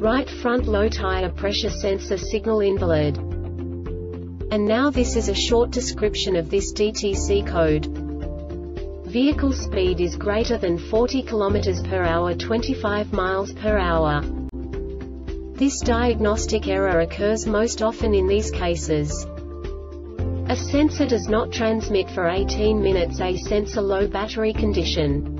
Right front low tire pressure sensor signal invalid. And now this is a short description of this DTC code. Vehicle speed is greater than 40 km per hour 25 miles per hour. This diagnostic error occurs most often in these cases. A sensor does not transmit for 18 minutes a sensor low battery condition.